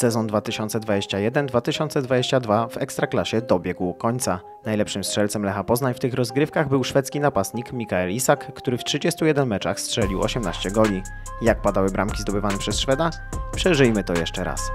Sezon 2021-2022 w Ekstraklasie dobiegł końca. Najlepszym strzelcem Lecha Poznań w tych rozgrywkach był szwedzki napastnik Mikael Isak, który w 31 meczach strzelił 18 goli. Jak padały bramki zdobywane przez Szweda? Przeżyjmy to jeszcze raz.